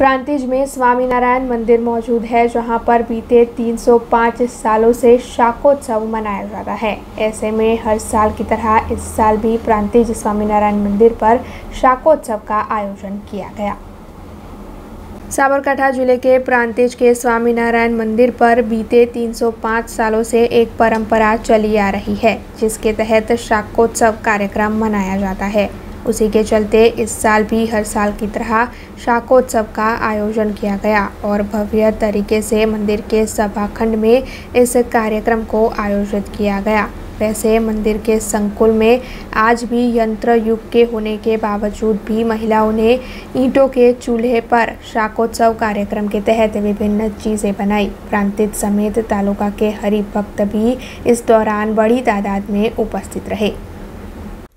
प्रांतिज में स्वामीनारायण मंदिर मौजूद है, जहाँ पर बीते 305 सालों से शाकोत्सव मनाया जाता है। ऐसे में हर साल की तरह इस साल भी प्रांतिज स्वामीनारायण मंदिर पर शाकोत्सव का आयोजन किया गया। साबरकांठा ज़िले के प्रांतिज के स्वामीनारायण मंदिर पर बीते 305 सालों से एक परंपरा चली आ रही है, जिसके तहत शाकोत्सव कार्यक्रम मनाया जाता है। उसी के चलते इस साल भी हर साल की तरह शाकोत्सव का आयोजन किया गया और भव्य तरीके से मंदिर के सभाखंड में इस कार्यक्रम को आयोजित किया गया। वैसे मंदिर के संकुल में आज भी यंत्र युग के होने के बावजूद भी महिलाओं ने ईंटों के चूल्हे पर शाकोत्सव कार्यक्रम के तहत विभिन्न चीज़ें बनाई। प्रांतित समेत तालुका के हरि भक्त भी इस दौरान बड़ी तादाद में उपस्थित रहे।